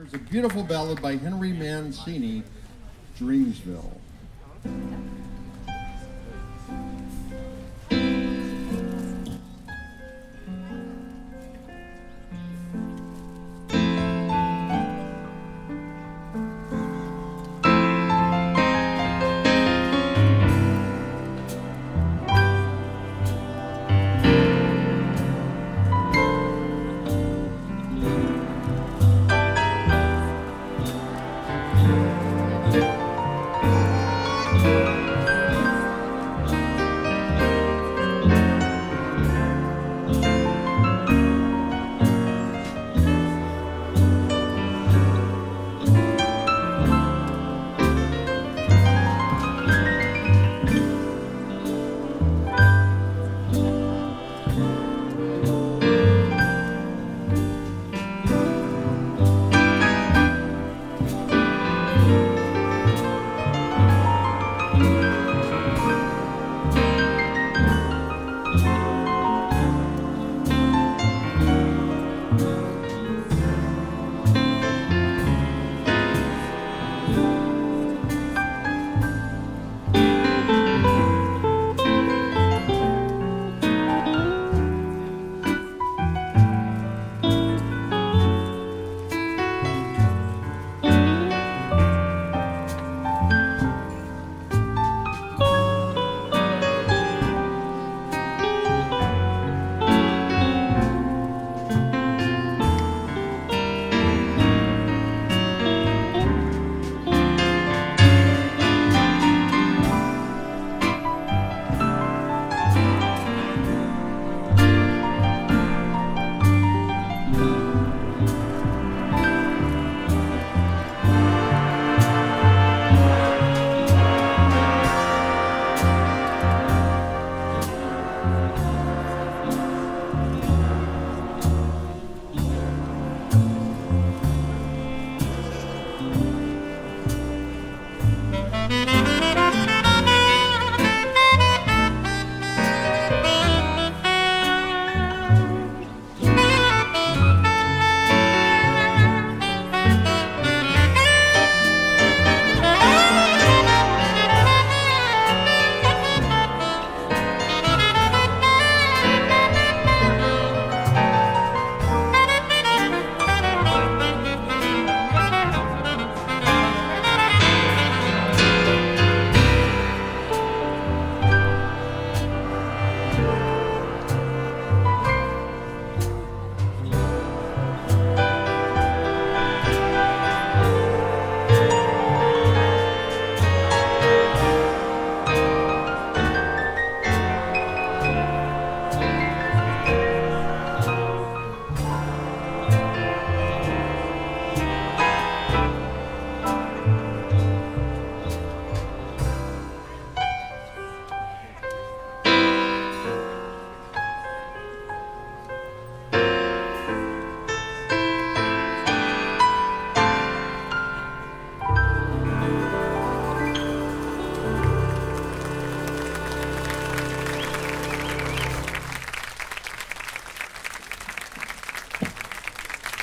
Here's a beautiful ballad by Henry Mancini, Dreamsville.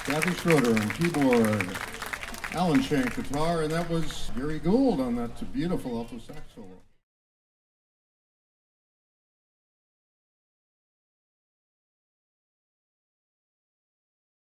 Kathy Schroeder on keyboard, Alan Shank guitar, and that was Gary Gould on that beautiful alto sax.